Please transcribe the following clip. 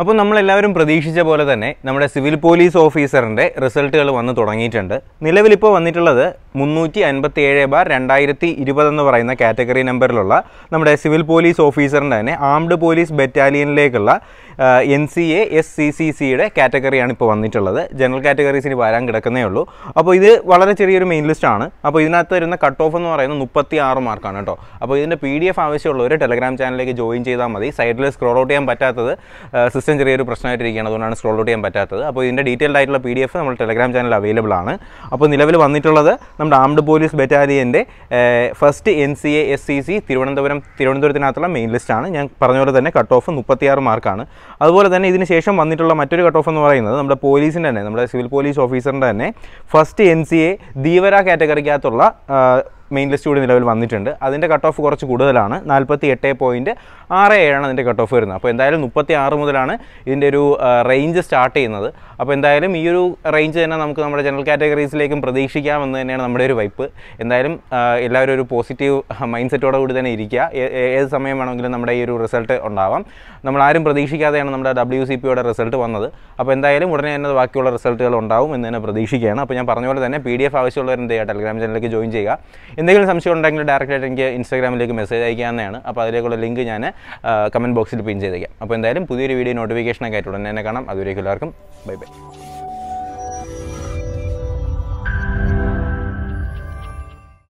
അപ്പോൾ നമ്മളെല്ലാവരും പ്രതീക്ഷിച്ച പോലെ തന്നെ നമ്മുടെ സിവിൽ പോലീസ് ഓഫീസറിന്റെ റിസൾട്ടുകൾ വന്ന് തുടങ്ങിയിട്ടുണ്ട്. നിലവിലിപ്പോൾ വന്നിട്ടുള്ളത് മുന്നൂറ്റി അൻപത്തി ഏഴ് ബാർ രണ്ടായിരത്തി ഇരുപതെന്ന് പറയുന്ന കാറ്റഗറി നമ്പറിലുള്ള നമ്മുടെ സിവിൽ പോലീസ് ഓഫീസറിന്റെ തന്നെ armed police ബറ്റാലിയനിലേക്കുള്ള N C A S C C സിയുടെ കാറ്റഗറിയാണ് ഇപ്പോൾ വന്നിട്ടുള്ളത്. ജനറൽ കാറ്റഗറീസിന് വരാൻ കിടക്കുന്നേ ഉള്ളൂ. അപ്പോൾ ഇത് വളരെ ചെറിയൊരു മെയിൻ ലിസ്റ്റ് ആണ്. അപ്പോൾ ഇതിനകത്ത് വരുന്ന കട്ട് ഓഫ് എന്ന് പറയുന്നത് മുപ്പത്തി ആറ് മാർക്കാണ് കേട്ടോ. അപ്പോൾ ഇതിന്റെ പി ഡി എഫ് ആവശ്യമുള്ളവർ ടെലഗ്രാം ചാനലിലേക്ക് ജോയിൻ ചെയ്താൽ മതി. സൈഡിൽ സ്ക്രോൾ ഔട്ട് ചെയ്യാൻ പറ്റാത്തത് സിസ്റ്റം ചെറിയൊരു പ്രശ്നമായിട്ടിരിക്കുകയാണ്. അതുകൊണ്ടാണ് സ്ക്രോൾ ഔട്ട് ചെയ്യാൻ പറ്റാത്തത്. അപ്പോൾ ഇതിന്റെ ഡീറ്റെയിൽഡ് ആയിട്ടുള്ള പി ഡി എഫ് നമ്മൾ ടെലഗ്രാം ചാനൽ അവൈലബിൾ ആണ്. അപ്പോൾ നിലവിൽ വന്നിട്ടുള്ളത് നമ്മുടെ armed police ബറ്റാലിയന്റെ first N C A S C C Thiruvananthapuram തിരുവനന്തപുരത്തിനകത്തുള്ള main ലിസ്റ്റാണ് ഞാൻ പറഞ്ഞ പോലെ തന്നെ കട്ട് ഓഫ് മുപ്പത്തിയാറ് മാർക്കാണ് അതുപോലെ തന്നെ ഇതിന് ശേഷം വന്നിട്ടുള്ള മറ്റൊരു കട്ട് ഓഫ് എന്ന് പറയുന്നത് നമ്മുടെ പോലീസിന്റെ തന്നെ നമ്മുടെ സിവിൽ പോലീസ് ഓഫീസറിന്റെ തന്നെ first N C A Dheevara കാറ്റഗറിക്കകത്തുള്ള main list കൂടി നിലവിൽ വന്നിട്ടുണ്ട്. അതിന്റെ കട്ട് ഓഫ് കുറച്ച് കൂടുതലാണ്. നാൽപ്പത്തി എട്ട് പോയിന്റ് ആറ് ഏഴാണ് അതിന്റെ കട്ട് ഓഫ് വരുന്നത്. അപ്പോൾ എന്തായാലും മുപ്പത്തി ആറ് മുതലാണ് ഇതിന്റെ ഒരു റേഞ്ച് സ്റ്റാർട്ട് ചെയ്യുന്നത്. അപ്പോൾ എന്തായാലും ഈ ഒരു റേഞ്ച് തന്നെ നമുക്ക് നമ്മുടെ ജനറൽ കാറ്റഗറീസിലേക്കും പ്രതീക്ഷിക്കാമെന്ന് തന്നെയാണ് നമ്മുടെ ഒരു വൈപ്പ് എന്തായാലും എല്ലാവരും ഒരു പോസിറ്റീവ് മൈൻഡ് സെറ്റോടെ കൂടി തന്നെ ഇരിക്കുക. ഏത് സമയം വേണമെങ്കിലും നമ്മുടെ ഈ ഒരു റിസൾട്ട് ഉണ്ടാവാം. നമ്മൾ ആരും പ്രതീക്ഷിക്കാതെയാണ് നമ്മുടെ ഡബ്ല്യു സി പിയുടെ റിസൾട്ട് വന്നത്. അപ്പോൾ എന്തായാലും ഉടനെ തന്നെ ബാക്കിയുള്ള റിസൾട്ടുകൾ ഉണ്ടാവും എന്ന് തന്നെ പ്രതീക്ഷിക്കുകയാണ്. അപ്പോൾ ഞാൻ പറഞ്ഞ പോലെ തന്നെ പി ഡി എഫ് ആവശ്യമുള്ളവരെന്ത് ചെയ്യുക? ടെലഗ്രാം ചാനലിലേക്ക് ജോയിൻ ചെയ്യുക. എന്തെങ്കിലും സംശയം ഉണ്ടെങ്കിൽ ഡയറക്റ്റ് ആയിട്ട് എനിക്ക് ഇൻസ്റ്റാഗ്രാമിലേക്ക് മെസ്സേജ് അയക്കാവുന്നതാണ്. അപ്പോൾ അതിലേക്കുള്ള ലിങ്ക് ഞാൻ കമന്റ് ബോക്സിൽ പിൻ ചെയ്തേക്കാം. അപ്പോൾ എന്തായാലും പുതിയൊരു വീഡിയോ നോട്ടിഫിക്കേഷനൊക്കെ ആയിട്ട് ഉടനെ തന്നെ കാണാം. അതുവരേക്കും എല്ലാവർക്കും ബൈ ബൈ